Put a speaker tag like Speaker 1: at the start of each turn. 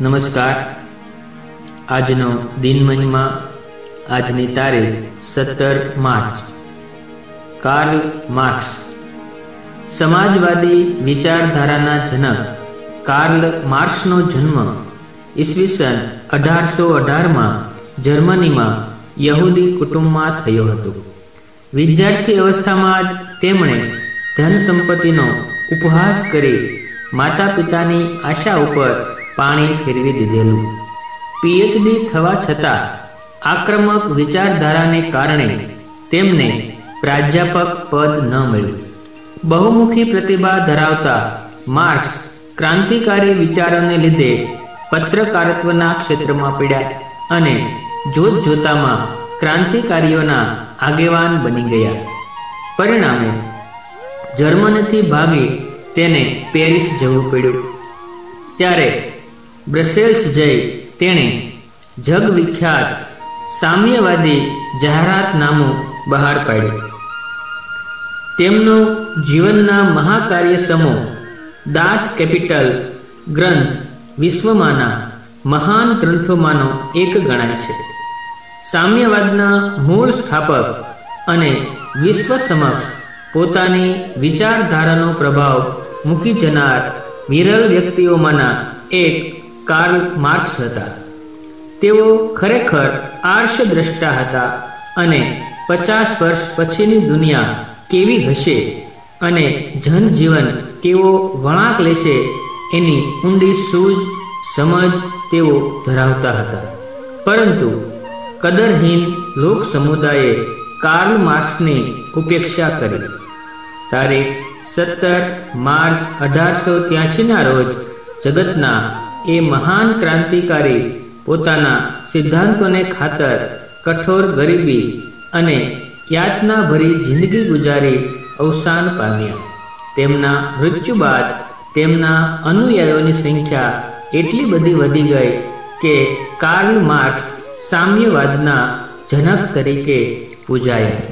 Speaker 1: નમસ્કાર. આજનો દિન મહિમા, આજની તારીખ સત્તર માર્ચ. Karl Marx. સમાજવાદી વિચારધારાના જનક કાર્લ માર્ક્સનો જન્મ ઈસવીસન અઢારસો અઢારમાં જર્મનીમાં યહૂદી કુટુંબમાં થયો હતો. વિદ્યાર્થી અવસ્થામાં જ તેમણે ધન સંપત્તિનો ઉપહાસ કરી માતા પિતાની આશા ઉપર પાણી ફેરવી દીધેલું. પીએચડી થવા છતાં આક્રમક વિચારધારાને કારણે તેમને પ્રાધ્યાપક પદ ન મળ્યું. બહુમુખી પ્રતિભા ધરાવતા માર્ક્સ ક્રાંતિકારી વિચારોને લીધે પત્રકારત્વના ક્ષેત્રમાં પીડ્યા અને જોત જોતામાં ક્રાંતિકારીઓના આગેવાન બની ગયા. પરિણામે જર્મનીથી ભાગી તેને પેરિસ જવું પડ્યું. ત્યારે બ્રસેલ્સ જઈ તેણે જગવિખ્યાત સામ્યવાદી જાહેરાતનામું બહાર પાડ્યું. તેમનો જીવનના મહાકાર્ય સમૂહ દાસ કેપિટલ ગ્રંથ વિશ્વમાંના મહાન ગ્રંથોમાંનો એક ગણાય છે. સામ્યવાદના મૂળ સ્થાપક અને વિશ્વ સમક્ષ પોતાની વિચારધારાનો પ્રભાવ મૂકી જનાર વિરલ વ્યક્તિઓમાંના એક કાર્લ માર્ક્સ હતા. તેઓ ખરેખર આર્ષદ્રષ્ટા હતા અને પચાસ વર્ષ પછીની દુનિયા કેવી હશે અને જનજીવન કેવો વળાંક લેશે એની ઊંડી સૂઝ, સમજ તેઓ ધરાવતા હતા. પરંતુ કદરહીન લોક સમુદાયે કાર્લ માર્ક્સની ઉપેક્ષા કરી. તારીખ સત્તર માર્ચ અઢારસો ત્યાસીના રોજ જગતના એ મહાન ક્રાંતિકારી પોતાના સિદ્ધાંતોને ખાતર કઠોર ગરીબી અને યાતનાભરી જિંદગી ગુજારી અવસાન પામ્યા. તેમના મૃત્યુ બાદ તેમના અનુયાયોની સંખ્યા એટલી બધી વધી ગઈ કે કાર્લ માર્ક્સ સામ્યવાદના જનક તરીકે પૂજાયા.